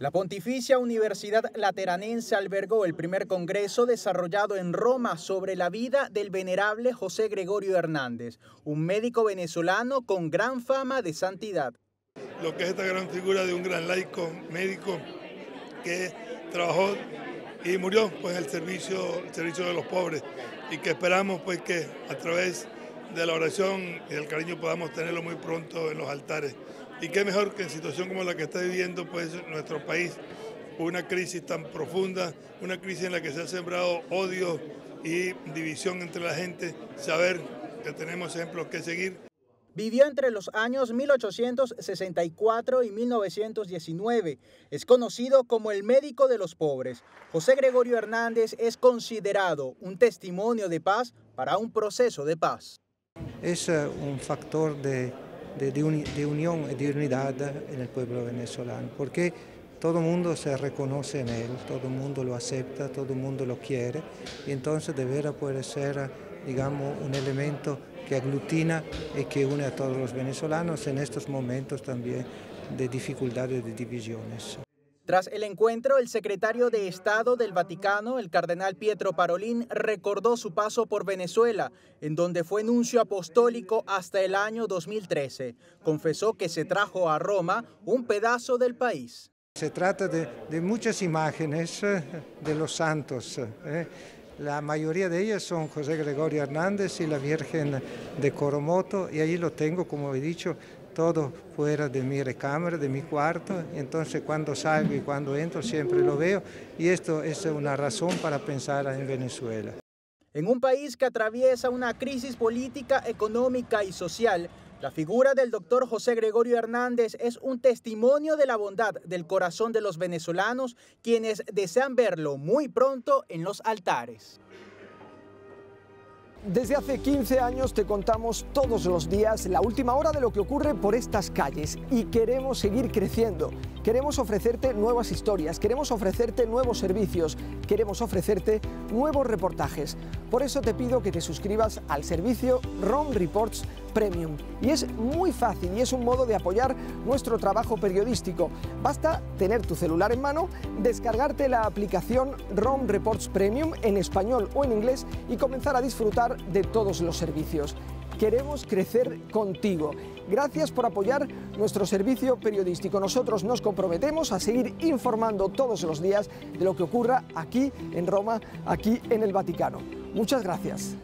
La Pontificia Universidad Lateranense albergó el primer congreso desarrollado en Roma sobre la vida del venerable José Gregorio Hernández, un médico venezolano con gran fama de santidad. Lo que es esta gran figura de un gran laico médico que trabajó y murió pues el servicio, el servicio de los pobres y que esperamos pues que a través de la oración y del cariño podamos tenerlo muy pronto en los altares. Y qué mejor que en situación como la que está viviendo pues nuestro país, una crisis tan profunda, una crisis en la que se ha sembrado odio y división entre la gente, saber que tenemos ejemplos que seguir. Vivió entre los años 1864 y 1919. Es conocido como el médico de los pobres. José Gregorio Hernández es considerado un testimonio de paz para un proceso de paz. Es eh, un factor de, de, unión y de unidad en el pueblo venezolano, porque todo el mundo se reconoce en él, todo el mundo lo acepta, todo el mundo lo quiere, y entonces de veras puede ser, digamos, un elemento que aglutina y que une a todos los venezolanos en estos momentos también de dificultades, de divisiones. Tras el encuentro, el secretario de Estado del Vaticano, el cardenal Pietro Parolín, recordó su paso por Venezuela, en donde fue nuncio apostólico hasta el año 2013. Confesó que se trajo a Roma un pedazo del país. Se trata de, muchas imágenes eh, de los santos. Eh. La mayoría de ellas son José Gregorio Hernández y la Virgen de Coromoto, y ahí lo tengo, como he dicho, todo fuera de mi recámara, de mi cuarto, entonces cuando salgo y cuando entro siempre lo veo, y esto es una razón para pensar en Venezuela. En un país que atraviesa una crisis política, económica y social, la figura del doctor José Gregorio Hernández es un testimonio de la bondad del corazón de los venezolanos, quienes desean verlo muy pronto en los altares. Desde hace 15 años te contamos todos los días la última hora de lo que ocurre por estas calles y queremos seguir creciendo. Queremos ofrecerte nuevas historias, queremos ofrecerte nuevos servicios, queremos ofrecerte nuevos reportajes. Por eso te pido que te suscribas al servicio ROM Reports Premium. Y es muy fácil y es un modo de apoyar nuestro trabajo periodístico. Basta tener tu celular en mano, descargarte la aplicación ROM Reports Premium en español o en inglés y comenzar a disfrutar de todos los servicios. Queremos crecer contigo. Gracias por apoyar nuestro servicio periodístico. Nosotros nos comprometemos a seguir informando todos los días de lo que ocurra aquí en Roma, aquí en el Vaticano. Muchas gracias.